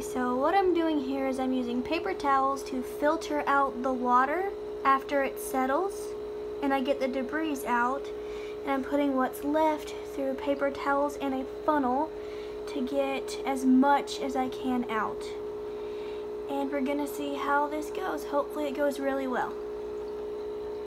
So what I'm doing here is I'm using paper towels to filter out the water after it settles and I get the debris out and I'm putting what's left through paper towels and a funnel to get as much as I can out. And we're gonna see how this goes. Hopefully it goes really well.